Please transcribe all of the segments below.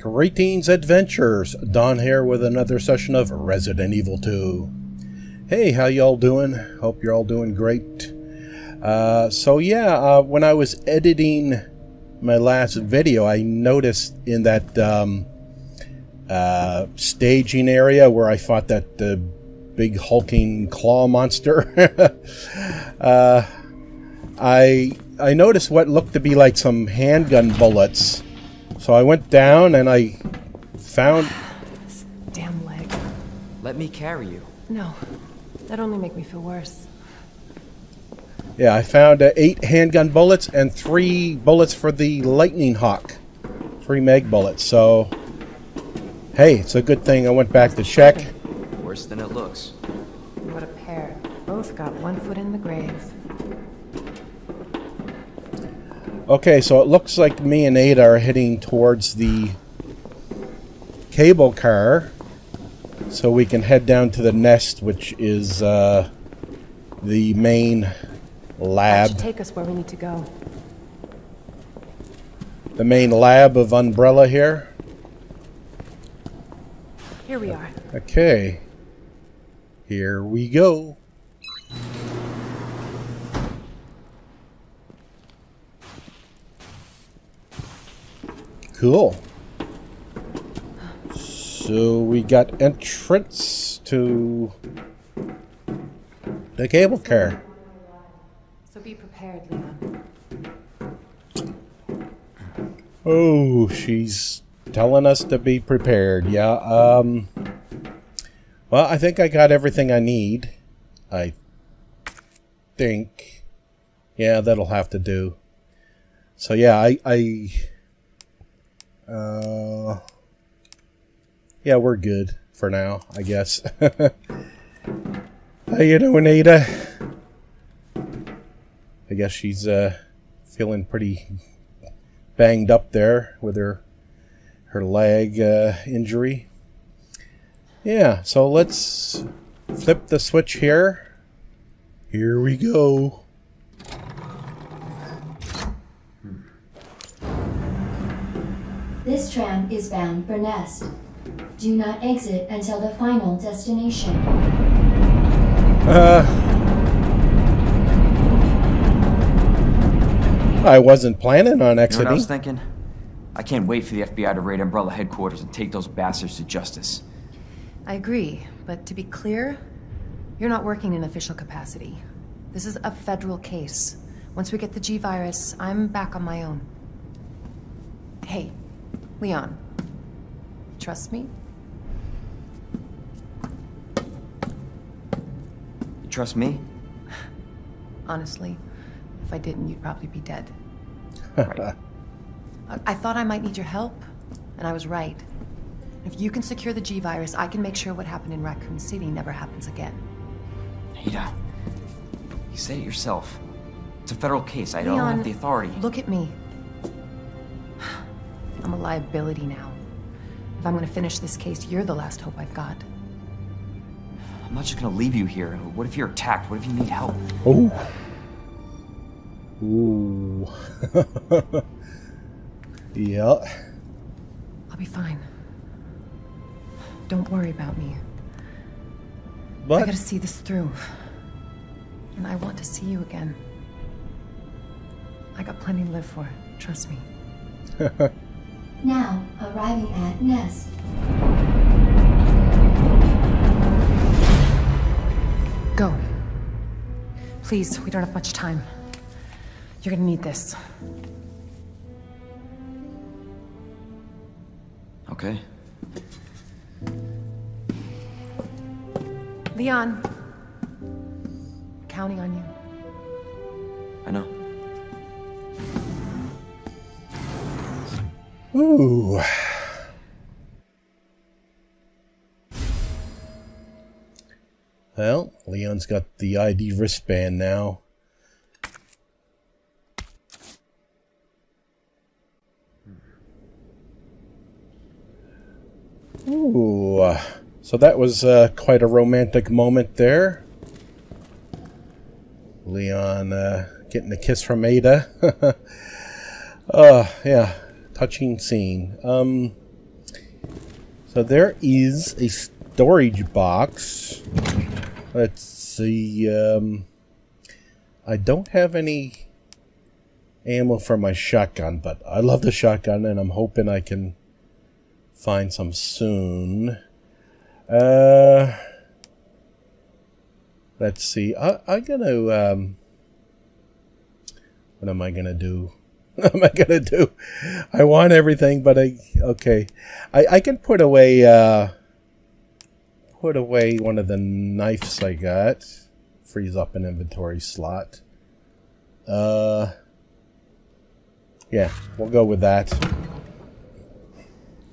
Greetings, adventurers! Don here with another session of Resident Evil 2. Hey, how y'all doing? Hope you're all doing great. Uh, so yeah, uh, when I was editing my last video, I noticed in that um, uh, staging area where I fought that uh, big hulking claw monster, uh, I I noticed what looked to be like some handgun bullets. So I went down and I found. This damn leg. Let me carry you. No, that only make me feel worse. Yeah, I found uh, eight handgun bullets and three bullets for the Lightning Hawk. Three mag bullets. So, hey, it's a good thing I went back to check. Worse than it looks. What a pair. Both got one foot in the grave. Okay, so it looks like me and Ada are heading towards the cable car so we can head down to the nest, which is uh, the main lab. take us where we need to go. The main lab of Umbrella here. Here we are. Okay. Here we go. Cool. So we got entrance to the cable car. So be prepared, Leon. Oh, she's telling us to be prepared. Yeah. Um. Well, I think I got everything I need. I think. Yeah, that'll have to do. So yeah, I I. Uh. Yeah, we're good for now, I guess. How you doing, Ada? I guess she's uh feeling pretty banged up there with her her leg uh, injury. Yeah, so let's flip the switch here. Here we go. This tram is bound for Nest. Do not exit until the final destination. Uh, I wasn't planning on You know what I was thinking? I can't wait for the FBI to raid Umbrella headquarters and take those bastards to justice. I agree, but to be clear, you're not working in official capacity. This is a federal case. Once we get the G virus, I'm back on my own. Hey, Leon. Trust me? You trust me? Honestly, if I didn't, you'd probably be dead. Right. I- I thought I might need your help, and I was right. If you can secure the G virus, I can make sure what happened in Raccoon City never happens again. Ada, you said it yourself. It's a federal case. I don't have the authority. Look at me. I'm a liability now. If I'm gonna finish this case, you're the last hope I've got. I'm not just gonna leave you here. What if you're attacked? What if you need help? Oh. Ooh. yeah. I'll be fine. Don't worry about me. But I gotta see this through. And I want to see you again. I got plenty to live for. Trust me. Now, arriving at Nest. Go. Please, we don't have much time. You're gonna need this. Okay. Leon. Counting on you. I know. Ooh. Well, Leon's got the ID wristband now. Ooh. So that was uh, quite a romantic moment there. Leon uh, getting a kiss from Ada. uh, yeah, touching scene. Um, So there is a storage box. Let's see. Um, I don't have any ammo for my shotgun, but I love the shotgun, and I'm hoping I can find some soon. Uh, let's see. I, I'm gonna. Um, what am I gonna do? am I gonna do? I want everything, but I okay. I I can put away. Uh, put away one of the knives I got. Freeze up an inventory slot. Uh. Yeah, we'll go with that.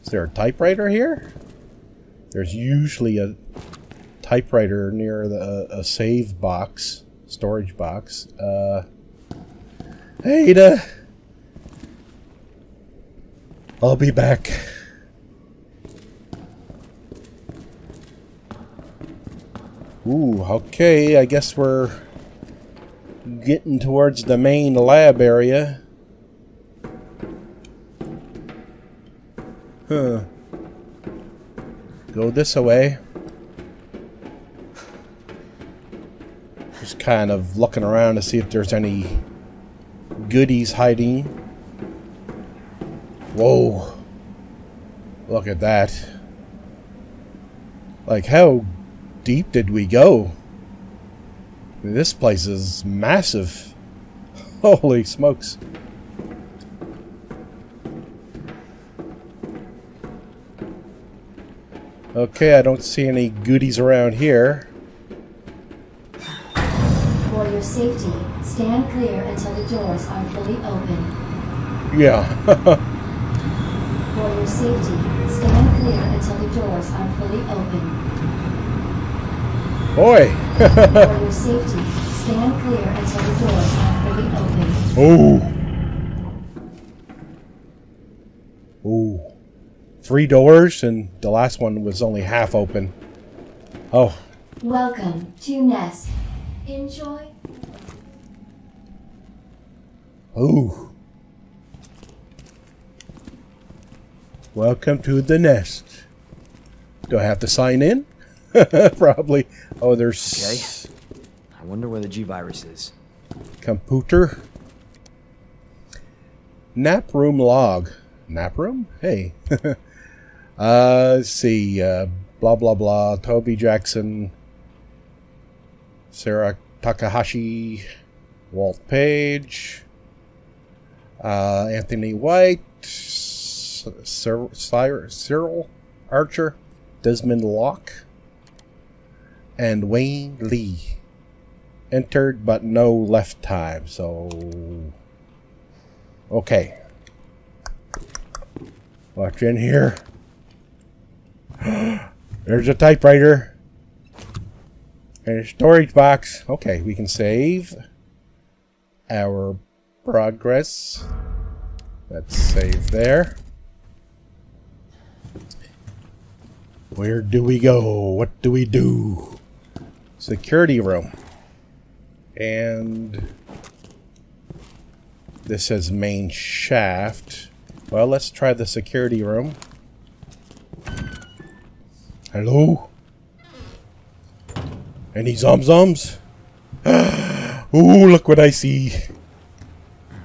Is there a typewriter here? There's usually a typewriter near the, a save box, storage box. Uh, Ada! I'll be back. Ooh, okay, I guess we're getting towards the main lab area. Huh. Go this way. Just kind of looking around to see if there's any goodies hiding. Whoa. Look at that. Like, how deep did we go? This place is massive. Holy smokes. Okay, I don't see any goodies around here. For your safety, stand clear until the doors are fully open. Yeah. Safety, stand clear until the doors are fully open. Boy. For your safety, stand clear until the doors are fully open. Ooh. Ooh. Three doors, and the last one was only half open. Oh. Welcome to Nest. Enjoy. Ooh. Welcome to the nest. Do I have to sign in? Probably. Oh, there's Okay. I wonder where the G virus is. computer. Nap room log. Nap room? Hey. uh, let's see. Uh, blah, blah, blah. Toby Jackson. Sarah Takahashi. Walt Page. Uh, Anthony White. S- Cyril, Cyril Cyril Archer. Desmond Locke. And Wayne Lee. Entered but no left time so okay. Watch in here. There's a typewriter. And a storage box. Okay we can save our progress. Let's save there where do we go what do we do security room and this says main shaft. Well, let's try the security room. Hello? Any zom-zoms? Ooh, look what I see.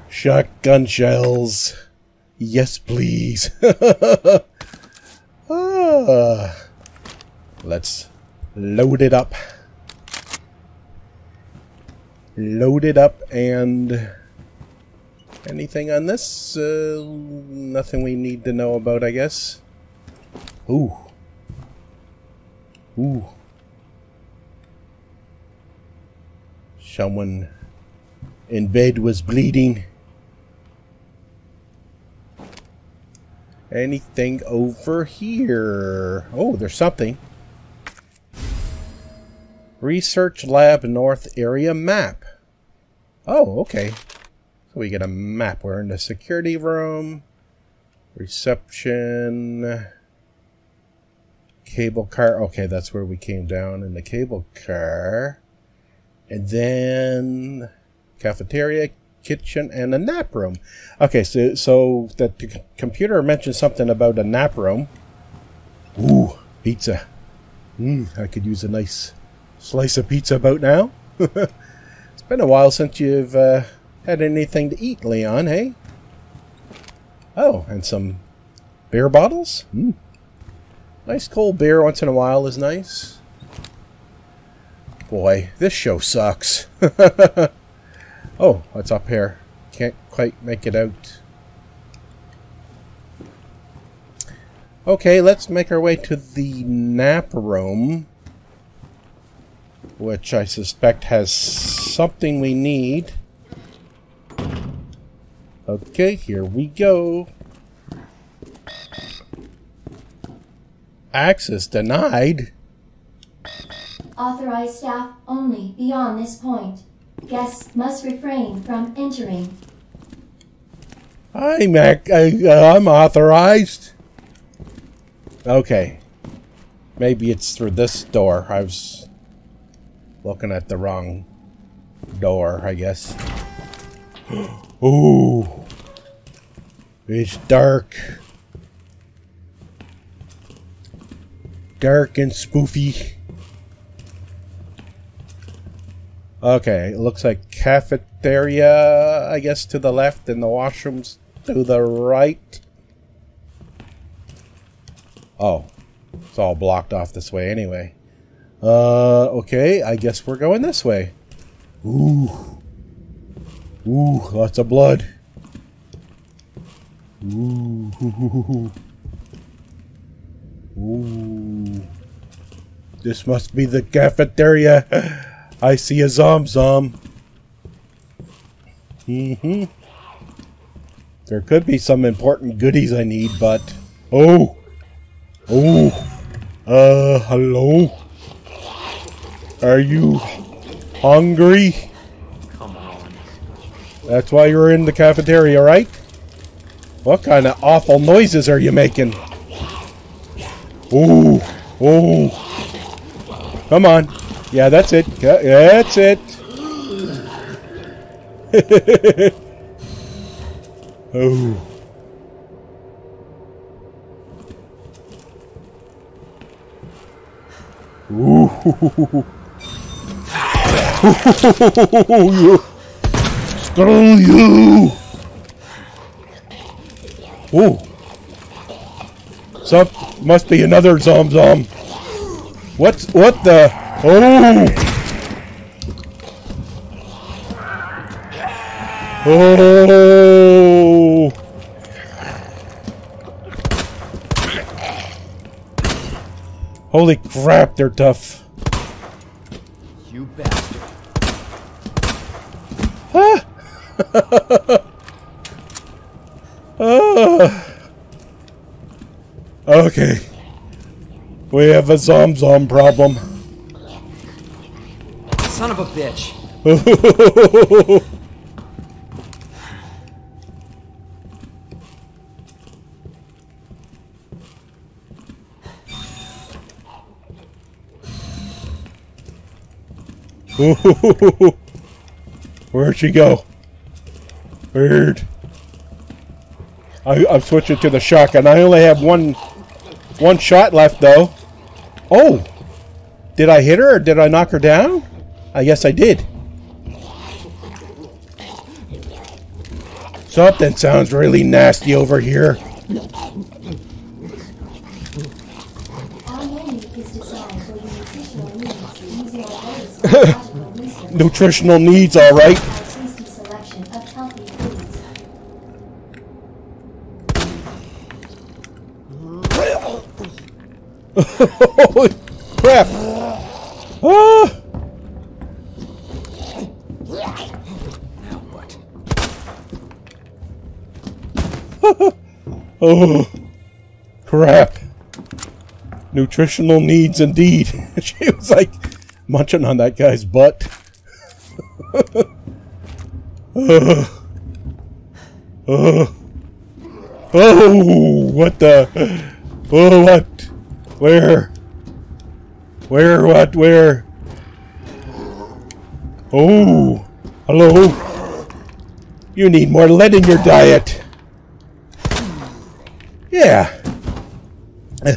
Shotgun shells. Yes, please. ah. Let's load it up. Load it up and anything on this? Uh, nothing we need to know about I guess. Ooh. Ooh. Someone in bed was bleeding anything over here oh there's something Research Lab North Area Map. Oh, okay. So we get a map. We're in the security room. Reception. Cable car. Okay, that's where we came down in the cable car. And then cafeteria, kitchen, and a nap room. Okay, so so the c- computer mentioned something about a nap room. Ooh, pizza. Mmm, I could use a nice slice of pizza about now. it's been a while since you've uh, had anything to eat, Leon, hey? Oh, and some beer bottles? Mm. Nice cold beer once in a while is nice. Boy, this show sucks. oh, what's up here? Can't quite make it out. Okay, let's make our way to the nap room. Which I suspect has something we need. Okay, here we go. Access denied. Authorized staff only beyond this point. Guests must refrain from entering. I'm, ac- I, uh, I'm authorized. Okay. Maybe it's through this door. I was looking at the wrong door, I guess. Ooh. It's dark. Dark and spoofy. Okay, it looks like cafeteria, I guess, to the left, and the washrooms to the right. Oh, it's all blocked off this way anyway. Uh, okay, I guess we're going this way. Ooh. Ooh, lots of blood. Ooh. Ooh. This must be the cafeteria. I see a zom zom. Mm-hmm. There could be some important goodies I need, but... Oh! Oh! Uh, hello? Are you hungry? Come on. That's why you're in the cafeteria, right? What kind of awful noises are you making? Ooh, ooh. Come on. Yeah, that's it. That's it. oh. Ooh. Screw you. Ooh. Some must be another zom zom. What's what the? Oh! Oh! Holy crap, they're tough. You bastard. Ah! ah. Okay. We have a zom zom problem. Son of a bitch. Where'd she go? Weird. I, I'm switching to the shotgun. I only have one one shot left, though. Oh! Did I hit her or did I knock her down? Uh, I guess I did. Something sounds really nasty over here. Nutritional needs all right. latest biological research Nutritional needs, alright. and tasty selection of healthy foods. Holy crap! Ah! Now what? Oh, crap. Nutritional needs indeed. she was like munching on that guy's butt. oh, oh, oh, what the? Oh, what? Where? Where? What? Where? Oh, hello. You need more lead in your diet. Yeah. Uh,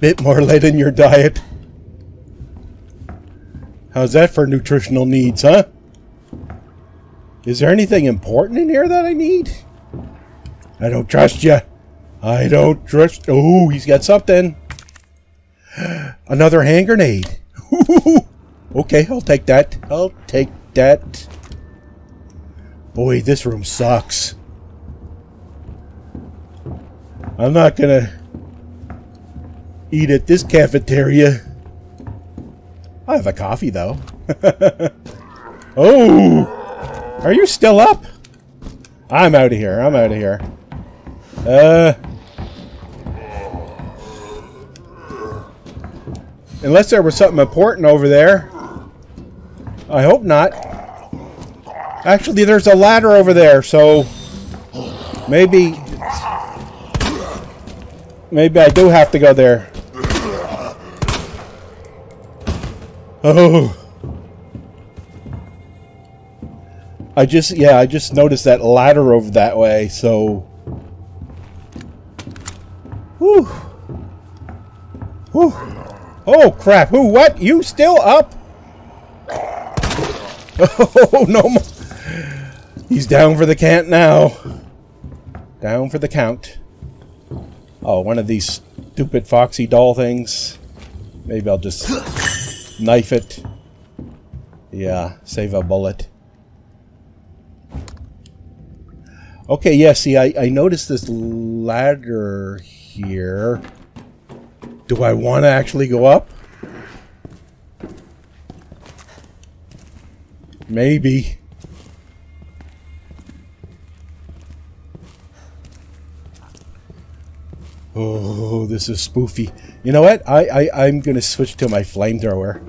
Bit more lead in your diet. How's that for nutritional needs, huh? Is there anything important in here that I need? I don't trust you. I don't trust... Oh, he's got something. Another hand grenade. okay, I'll take that. I'll take that. Boy, this room sucks. I'm not gonna eat at this cafeteria. I have a coffee, though. oh! Are you still up? I'm out of here. I'm out of here. Uh... Unless there was something important over there. I hope not. Actually, there's a ladder over there, so... Maybe... Maybe I do have to go there. Oh. I just, yeah, I just noticed that ladder over that way, so... Whew. Whew. Oh, crap. Who, what? You still up? Oh, no. He's down for the count now. Down for the count. Oh, one of these stupid foxy doll things. Maybe I'll just knife it. Yeah, save a bullet. Okay, yeah, see, I, I noticed this ladder here. Do I want to actually go up? Maybe. Oh, this is spoofy. You know what? I, I, I'm going to switch to my flamethrower.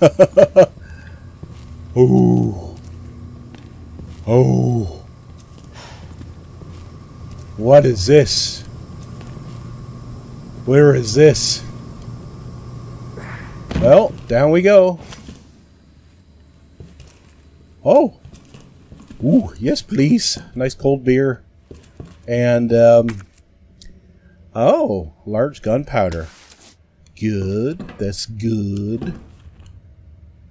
oh. Oh. What is this? Where is this? Well, down we go. Oh. Ooh, yes, please. Nice cold beer. And, um, oh, large gunpowder. Good. That's good.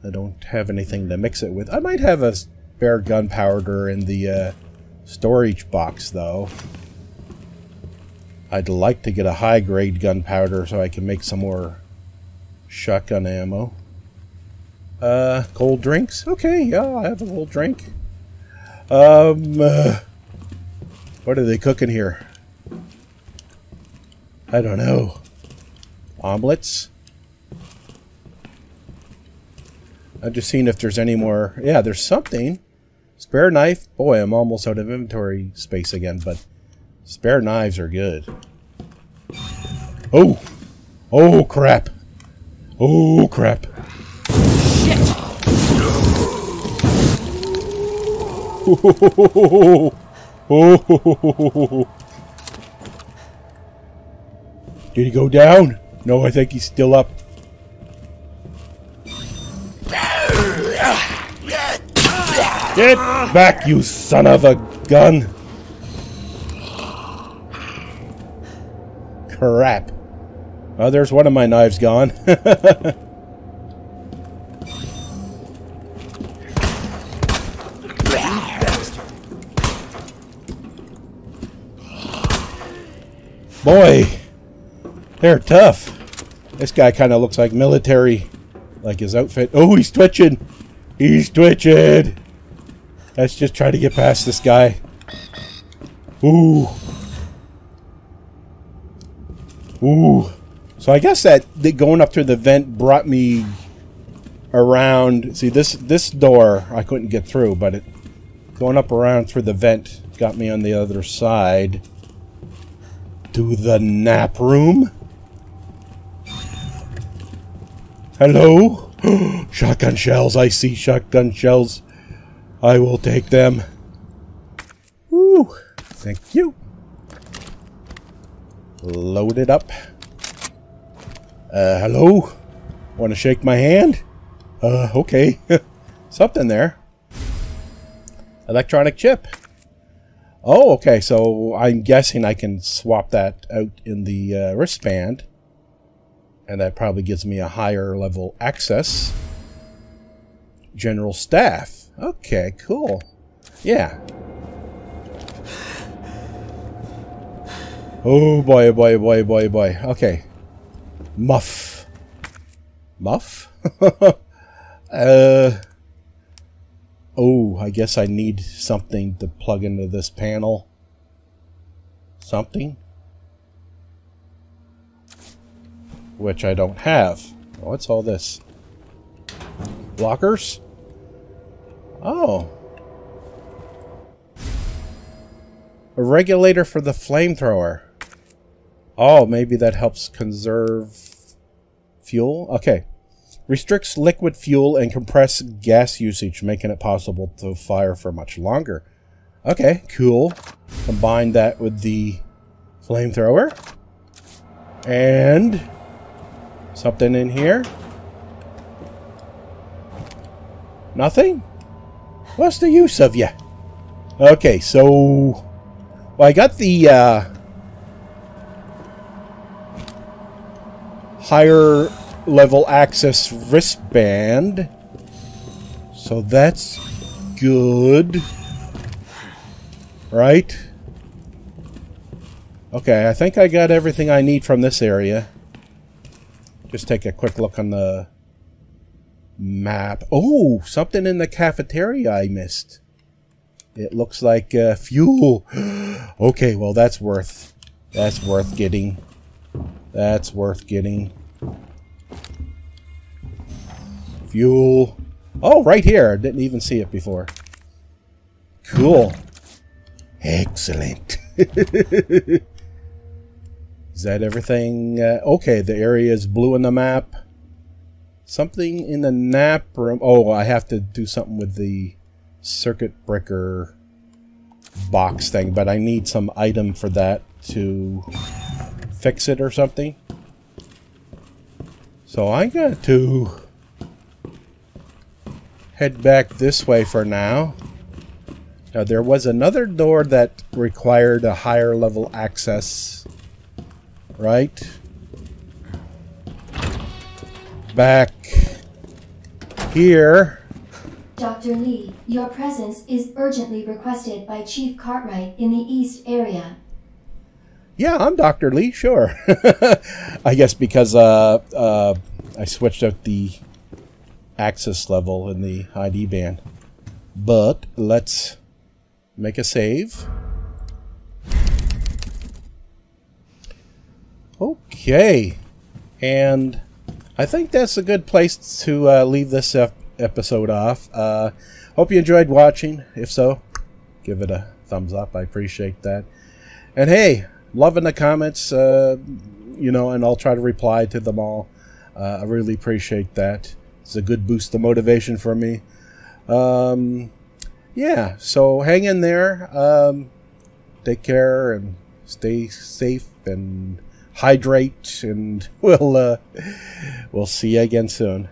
I don't have anything to mix it with. I might have a spare gunpowder in the uh, storage box, though. I'd like to get a high-grade gunpowder so I can make some more shotgun ammo. Uh, cold drinks? Okay, yeah, I have a cold drink. Um, uh, what are they cooking here? I don't know. Omelets? I'm just seeing if there's any more. Yeah, there's something. Spare knife. Boy, I'm almost out of inventory space again, but spare knives are good. Oh! Oh, crap. Oh, crap. Did he go down? No, I think he's still up. Get back, you son of a gun! Crap. Oh, there's one of my knives gone. Boy, they're tough. This guy kind of looks like military, like his outfit. Oh, he's twitching. He's twitching. Let's just try to get past this guy. Ooh. Ooh. So I guess that going up through the vent brought me around. See, this this door I couldn't get through, but it going up around through the vent got me on the other side to the nap room. Hello? shotgun shells. I see shotgun shells. I will take them. Woo. Thank you. Load it up. Uh, hello? Want to shake my hand? Uh, okay. Something there. Electronic chip. Oh, okay. So I'm guessing I can swap that out in the uh, wristband. And that probably gives me a higher level access. General staff. Okay, cool. Yeah. Oh boy, oh boy, oh boy, oh boy, boy. Okay. Muff. Muff? uh. Oh, I guess I need something to plug into this panel. Something? Which I don't have. Oh, What's all this? Blockers? Oh. A regulator for the flamethrower. Oh, maybe that helps conserve fuel? Okay. Restricts liquid fuel and compressed gas usage, making it possible to fire for much longer. Okay, cool. Combine that with the flamethrower. And something in here. Nothing? What's the use of you? Okay, so... Well, I got the, uh... Higher level access wristband. So that's good. Right? Okay, I think I got everything I need from this area. Just take a quick look on the map. Oh, something in the cafeteria I missed. It looks like uh, fuel. okay, well that's worth that's worth getting. That's worth getting. Fuel. Oh, right here. Didn't even see it before. Cool. Excellent. Is that everything? Uh, okay, the area is blue in the map. Something in the nap room. Oh, I have to do something with the circuit breaker box thing, but I need some item for that to fix it or something. So I got to head back this way for now. Now there was another door that required a higher level access, right? Back here. Dr. Lee, your presence is urgently requested by Chief Cartwright in the East area. Yeah, I'm Dr. Lee, sure. I guess because uh, uh, I switched out the access level in the ID band. But let's make a save. Okay. And I think that's a good place to uh, leave this ep episode off. Uh, hope you enjoyed watching. If so, give it a thumbs up. I appreciate that. And hey, love in the comments, uh, you know, and I'll try to reply to them all. Uh, I really appreciate that. It's a good boost of motivation for me. Um, yeah, so hang in there. Um, take care and stay safe and hydrate, and we'll uh, we'll see you again soon.